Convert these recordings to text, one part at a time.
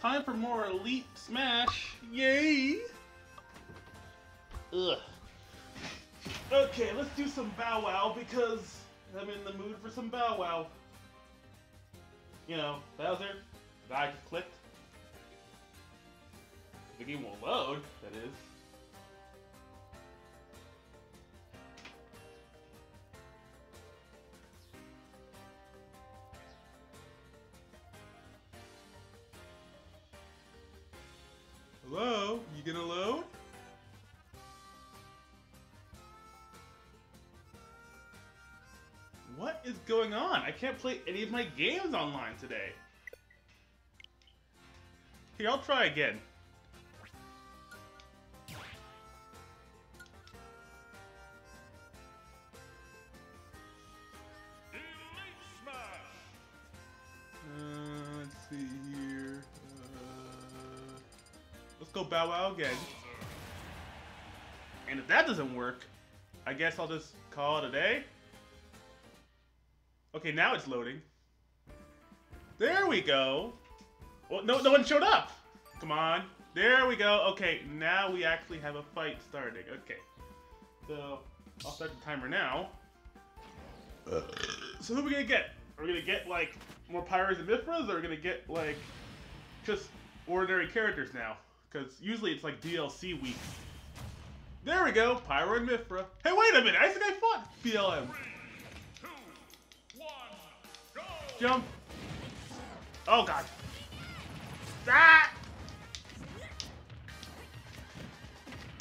time for more Elite Smash. Yay! Ugh. Okay, let's do some Bow Wow because I'm in the mood for some Bow Wow. You know, Bowser, I just clicked. The game won't load, that is. Going on? I can't play any of my games online today. Here, I'll try again. Uh, let's see here. Uh, let's go Bow Wow again. And if that doesn't work, I guess I'll just call it a day. Okay, now it's loading. There we go. Well, no, no one showed up. Come on. There we go. Okay, now we actually have a fight starting. Okay. So, I'll start the timer now. So who are we gonna get? Are we gonna get, like, more Pyras and Mythras, or are we gonna get, like, just ordinary characters now? Because usually it's, like, DLC week. There we go, Pyra and Mythra. Hey, wait a minute, I think I fought BLM. Jump. Oh god. Ah!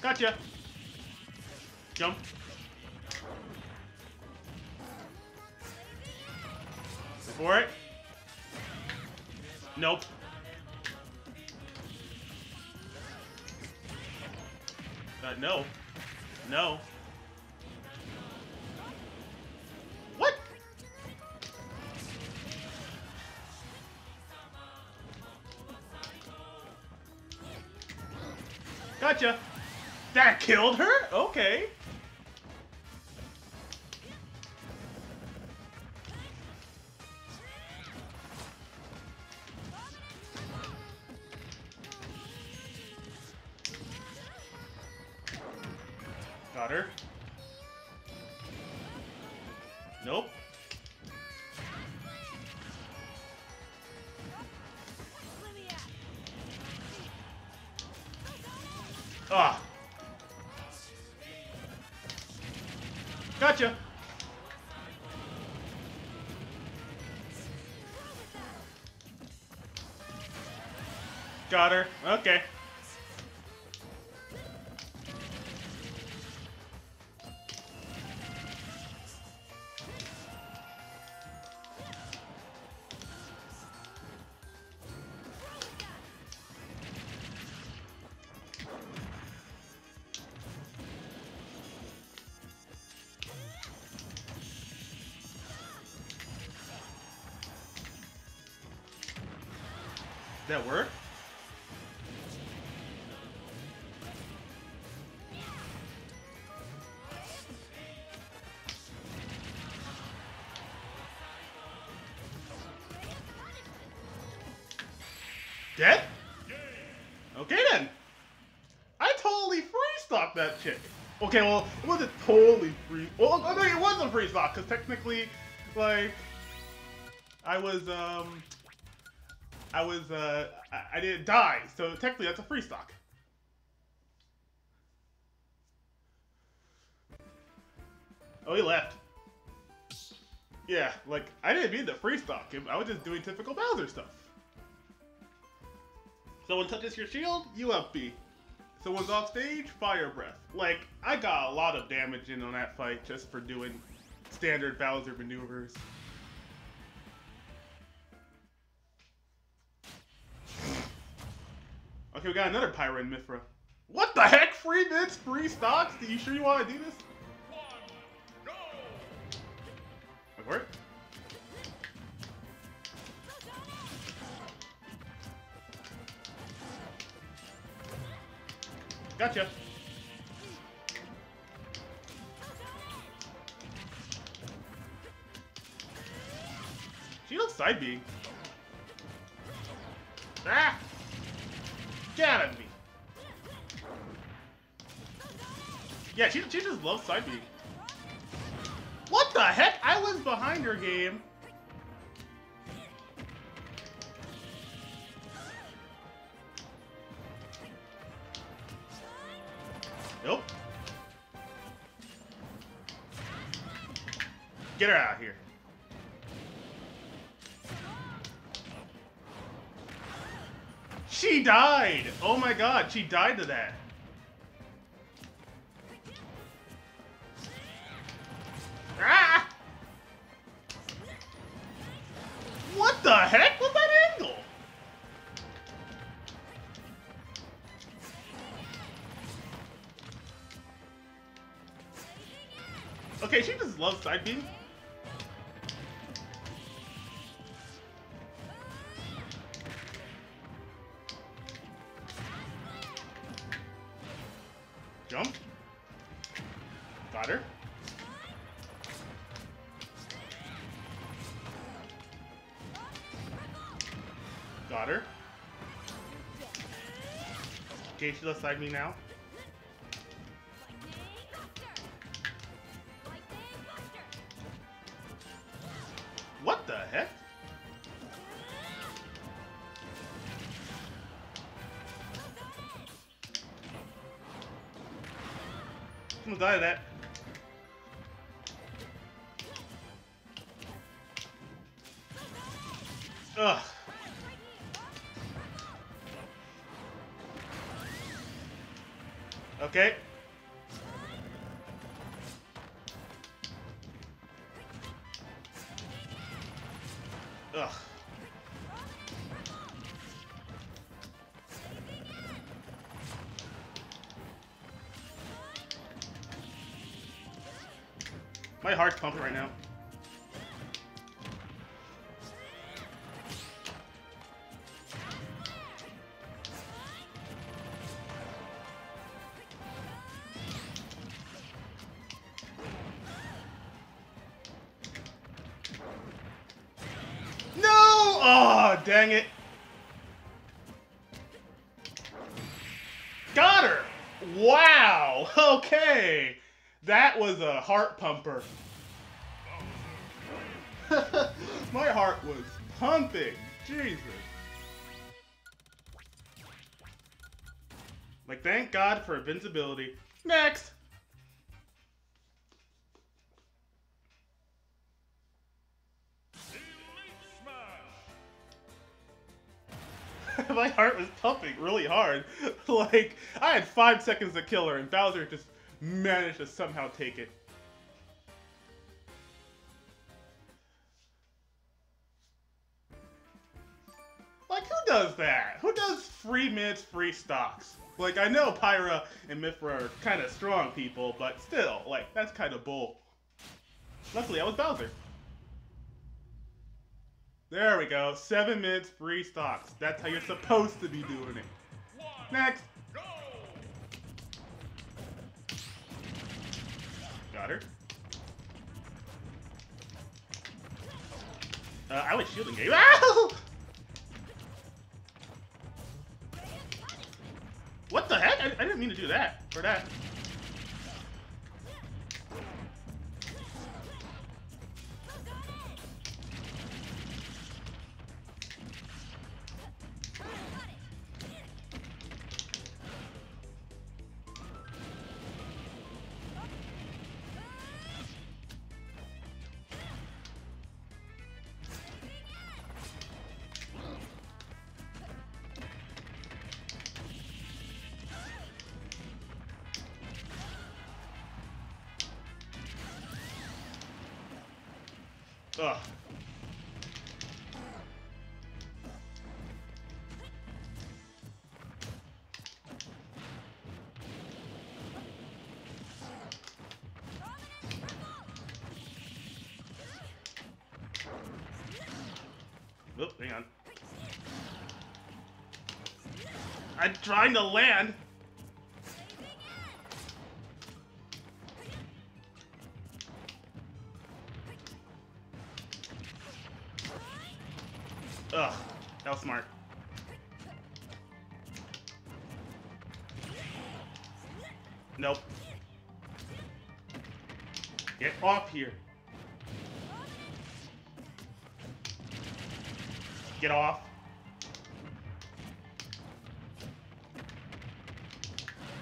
Gotcha. Jump. For it. Nope. Uh, no. No. Gotcha. That killed her? Okay. Got her. Got her. Okay. That work? Dead? Okay then. I totally free stocked that chick. Okay, well, it wasn't totally free. Well, I mean, it was a free stock because technically, like, I was um, I was uh, I, I didn't die, so technically that's a free stock. Oh, he left. Yeah, like I didn't mean to free stock him. I was just doing typical Bowser stuff. Someone touches your shield, you up B. Someone's off stage, fire breath. Like, I got a lot of damage in on that fight just for doing standard Bowser maneuvers. Okay, we got another Pyra and Mythra. What the heck? Free bits, free stocks? Are you sure you want to do this? Wait for it. Gotcha. She looks side B. Ah! Get out of me. Yeah, she, she just loves side B. What the heck? I was behind her game. Died! Oh my god, she died to that. Ah! What the heck was that angle? Okay, she just loves side B. Okay, she left side me now. Ugh. My heart's pumping right now. Wow! Okay. That was a heart pumper. My heart was pumping. Jesus. Like, thank God for invincibility. Next! My heart was pumping really hard. like, I had five seconds to kill her, and Bowser just managed to somehow take it. Like, who does that? Who does free minutes, free stocks? Like, I know Pyra and Mythra are kind of strong people, but still, like, that's kind of bull. Luckily, I was Bowser. There we go. Seven minutes, free stocks. That's how you're supposed to be doing it. Next. Got her. Uh, I was shielding game. What the heck? I, I didn't mean to do that. For that. Ugh. Oop, hang on. I'm trying to land. Get off here. Get off.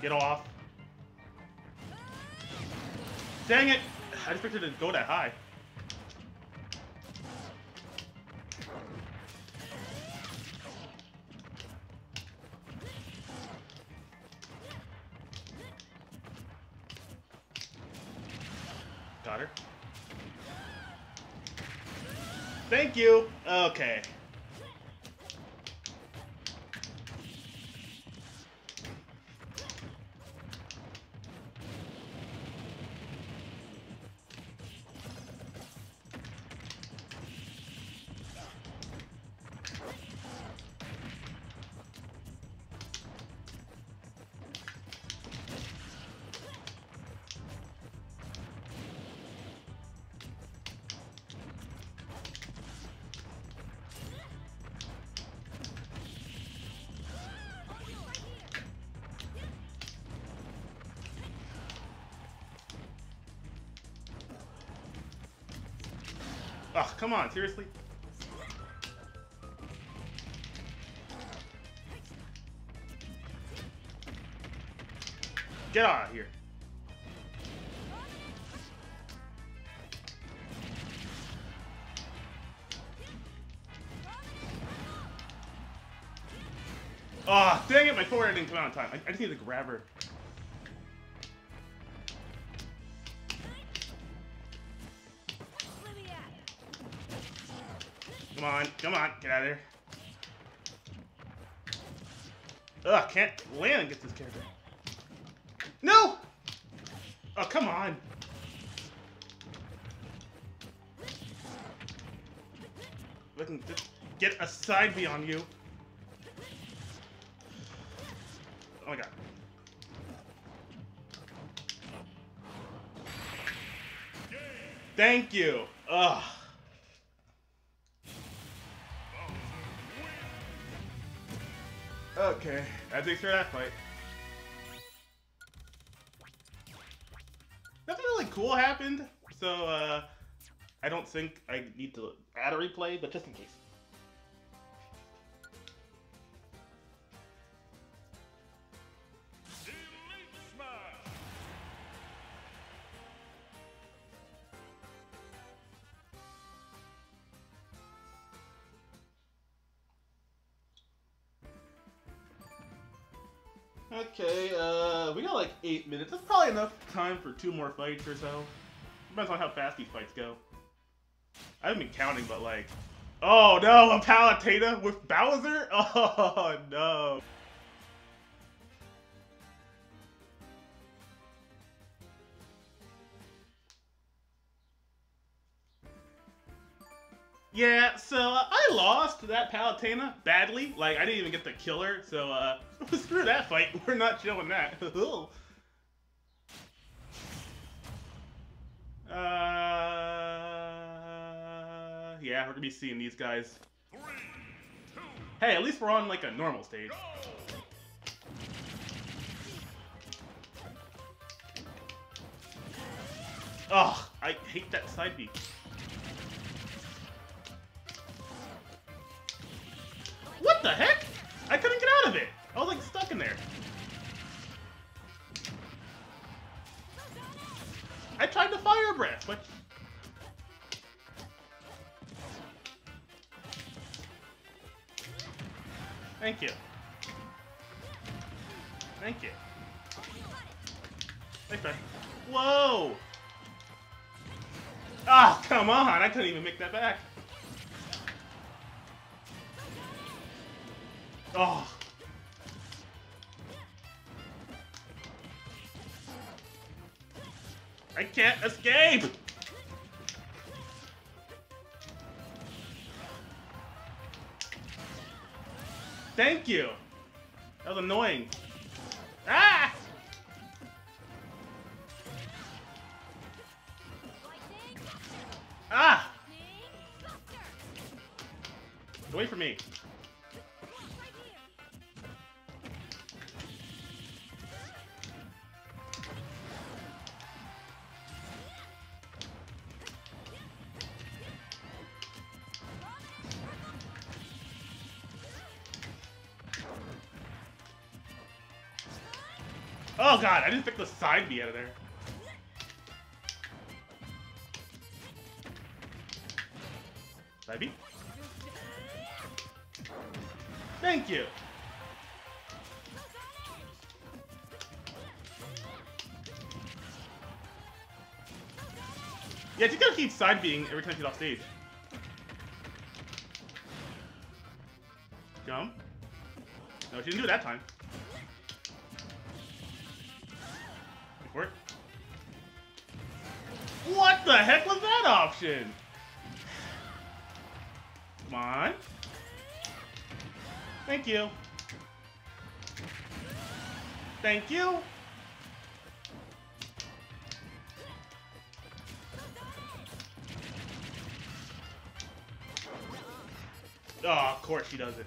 Get off. Dang it! I expected it to go that high. You! Okay. Ugh, come on, seriously? Get out of here. Oh, dang it, my forward didn't come out in time. I, I just need to grab her. Come on, come on, get out of there. Ugh, can't land against this character. No! Oh, come on. I can just get a side B on you. Oh my god. Thank you. Ugh. Okay, that takes care of that fight. Nothing really cool happened, so uh, I don't think I need to add a replay, but just in case. Time for two more fights or so. Depends on how fast these fights go. I haven't been counting, but like... Oh no, a Palutena with Bowser? Oh no. Yeah, so uh, I lost that Palutena badly. Like, I didn't even get the killer, so uh, screw that fight. We're not showing that. Uh, yeah, we're gonna be seeing these guys. Hey, at least we're on like a normal stage. Ugh, I hate that side B. Thank you. Thank you. Man. Whoa! Ah, come on! I couldn't even make that back. Oh. I can't escape! Thank you! That was annoying. Oh god, I didn't pick the side B out of there. Side B? Thank you. Yeah, you gotta keep side being every time she's off stage. Jump. No, she didn't do it that time. What the heck was that option? Come on. Thank you. Thank you. Oh, of course she does it.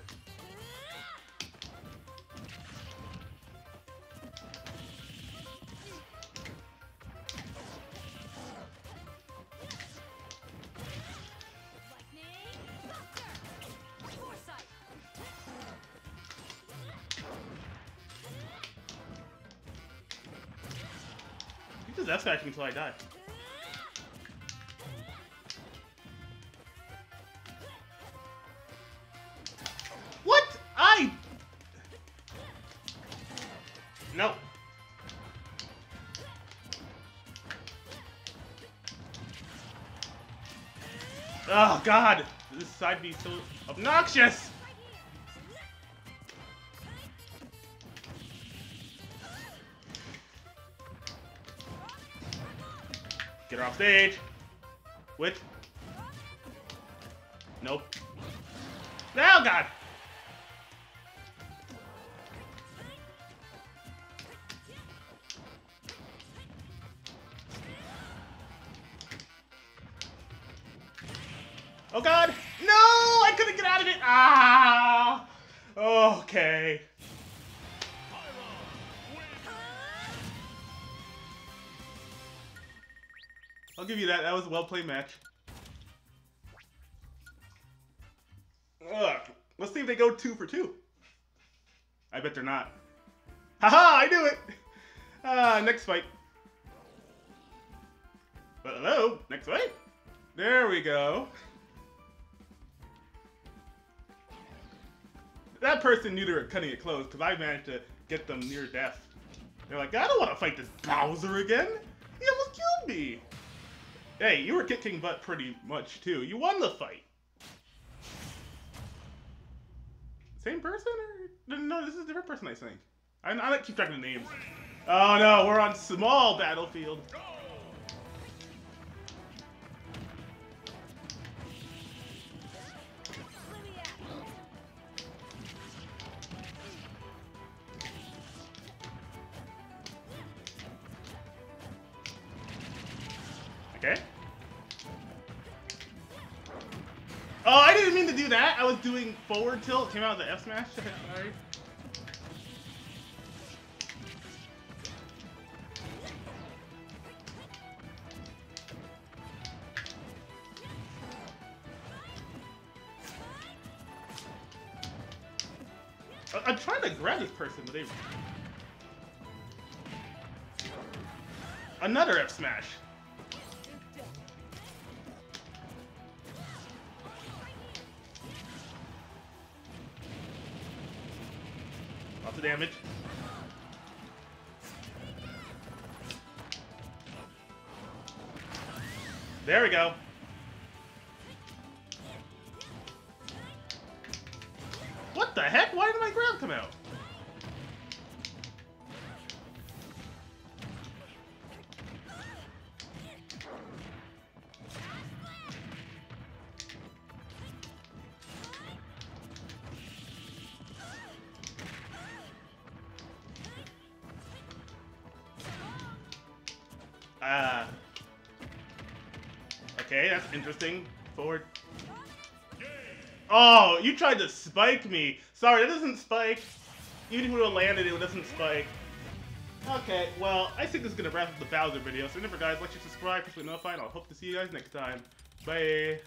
Just F me until I die. What? I... No. Oh, God. This side B so obnoxious. Get her off stage. Wait. Nope. Oh, God. Oh god! No! I couldn't get out of it! Ah! Okay. I'll give you that. That was a well-played match. Ugh. Let's see if they go two for two. I bet they're not. Haha! I knew it! Ah, next fight. But hello, next fight. There we go. That person knew they were cutting it close because I managed to get them near death. They're like, I don't want to fight this Bowser again. He almost killed me. Hey, you were kicking butt pretty much too. You won the fight. Same person or no? This is a different person, I think. I, I keep track of the names. Oh no, we're on small battlefield. Oh, I didn't mean to do that. I was doing forward tilt. Came out of the F smash. I'm trying to grab this person, but they... Another F smash. Damage. There we go. What the heck? Why did my grab come out? Ah. okay, that's interesting. Forward. Oh, you tried to spike me. Sorry, that doesn't spike. Even if it would have landed, it doesn't spike. Okay, well, I think this is going to wrap up the Bowser video. So remember, guys, like, share, subscribe, push the notify, and I'll hope to see you guys next time. Bye.